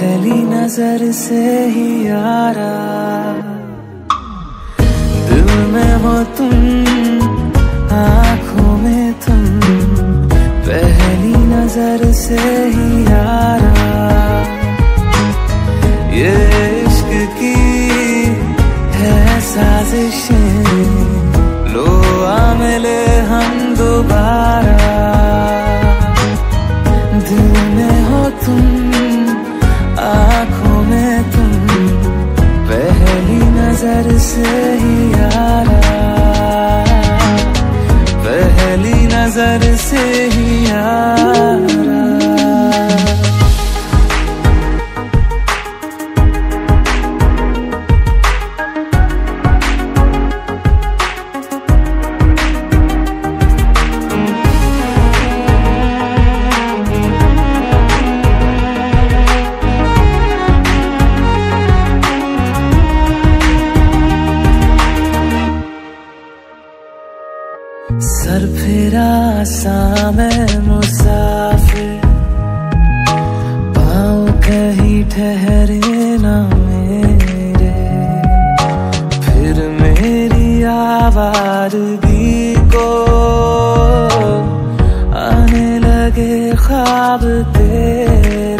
पहली नज़र से ही यारा। दिल में हो तुम, आँखों में तुम। पहली नज़र से ही यारा। ये इश्क की है साजिशें। कहीं ठहरे ना मेरे। फिर मेरी आवारगी को आने लगे ख्वाब तेरे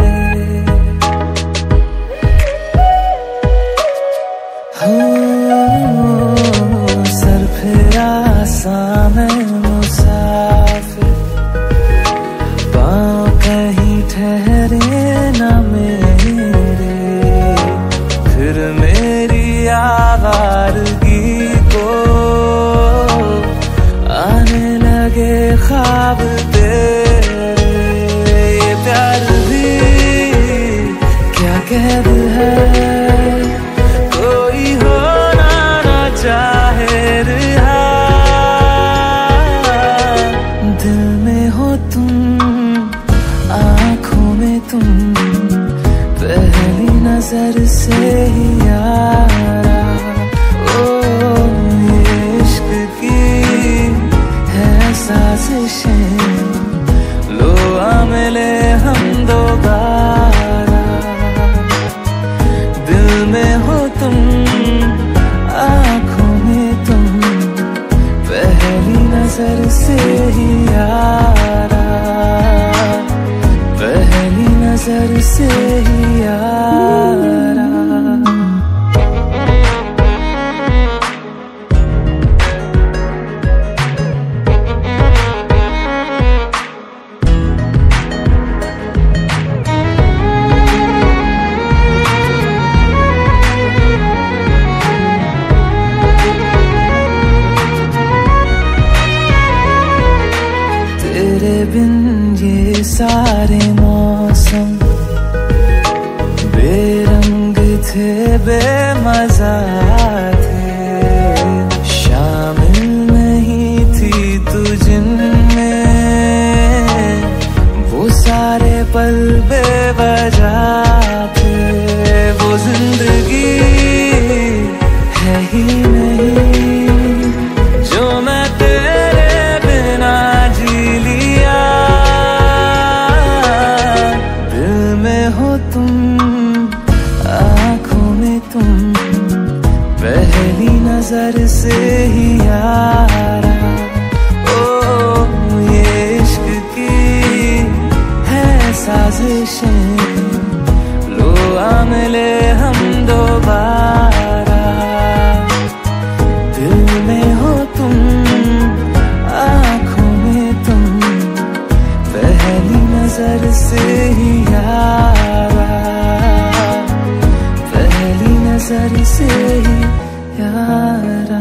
नज़र से ही यारा। ओ ये इश्क की है साजिशें। tebe mazaa. ही यारा।